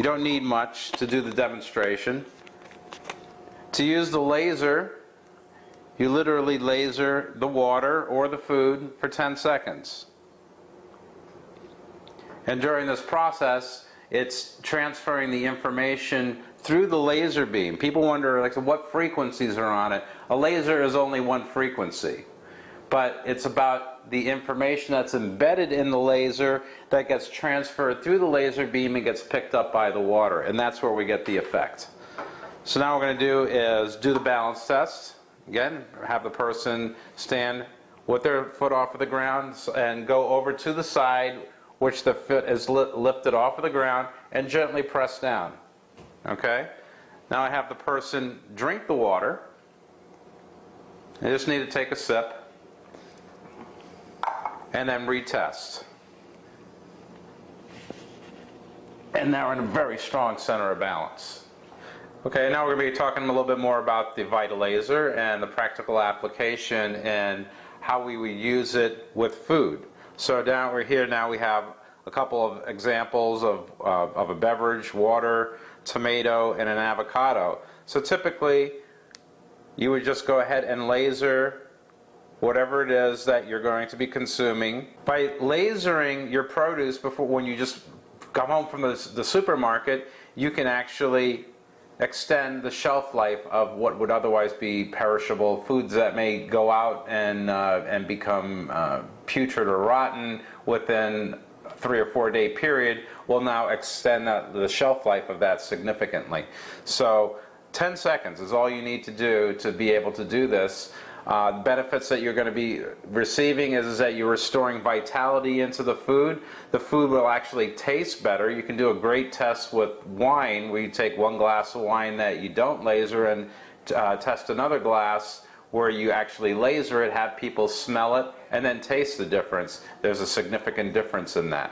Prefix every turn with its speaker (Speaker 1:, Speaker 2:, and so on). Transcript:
Speaker 1: You don't need much to do the demonstration. To use the laser, you literally laser the water or the food for 10 seconds. And during this process, it's transferring the information through the laser beam. People wonder like what frequencies are on it. A laser is only one frequency. But it's about the information that's embedded in the laser that gets transferred through the laser beam and gets picked up by the water. And that's where we get the effect. So now what we're going to do is do the balance test. Again, have the person stand with their foot off of the ground and go over to the side which the foot is li lifted off of the ground and gently press down. Okay? Now I have the person drink the water. They just need to take a sip and then retest. And now we're in a very strong center of balance. Okay, now we're going to be talking a little bit more about the Vitalazer and the practical application and how we would use it with food. So down we're here now we have a couple of examples of, uh, of a beverage, water, tomato, and an avocado. So typically you would just go ahead and laser whatever it is that you're going to be consuming. By lasering your produce before when you just come home from the, the supermarket, you can actually extend the shelf life of what would otherwise be perishable foods that may go out and, uh, and become uh, putrid or rotten within three or four day period will now extend that, the shelf life of that significantly. So 10 seconds is all you need to do to be able to do this. Uh, the benefits that you're going to be receiving is, is, that you're restoring vitality into the food. The food will actually taste better. You can do a great test with wine where you take one glass of wine that you don't laser and uh, test another glass where you actually laser it, have people smell it, and then taste the difference. There's a significant difference in that.